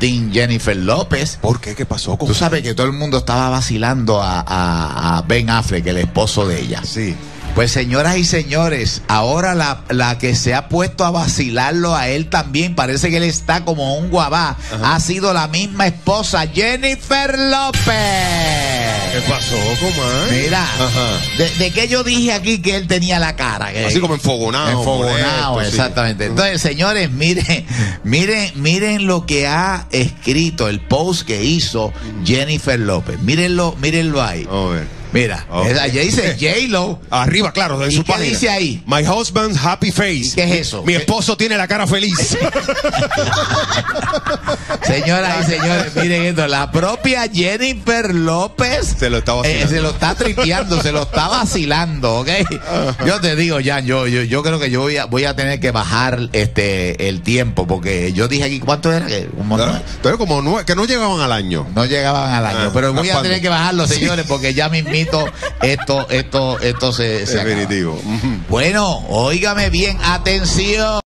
Jennifer López. ¿Por qué? ¿Qué pasó con Tú sabes que todo el mundo estaba vacilando a, a- a Ben Affleck, el esposo de ella. Sí. Pues señoras y señores, ahora la, la que se ha puesto a vacilarlo a él también, parece que él está como un guabá, ha sido la misma esposa, Jennifer ¿Qué pasó, comadre? Mira, Ajá. de, de que yo dije aquí que él tenía la cara. que- Así como enfogonado. Enfogonado, molesto, sí. exactamente. Entonces, señores, miren, miren, miren lo que ha escrito, el post que hizo Jennifer López. Mírenlo, mírenlo ahí. A ver. Mira, Ok. esa- allá dice J-Lo. Arriba, claro, ¿Y su qué página. dice ahí? My husband's happy face. ¿Qué es eso? Mi ¿Qué- esposo tiene la cara feliz. Señoras y señores, miren esto, la propia Jennifer López Se lo está eh, se lo está tripeando, se lo está vacilando, ¿ok? Yo te digo, Jan, yo, yo, yo creo que yo voy a, voy a tener que bajar este el tiempo, porque yo dije aquí, ¿cuánto era? Como nueve- Entonces, como nueve- que no llegaban al año. no llegaban al año, Ah, pero voy a tener que bajarlo, señores, porque ya mismito esto, esto, esto se, se acaba. Definitivo. Ujú. Bueno, óigame bien, atención.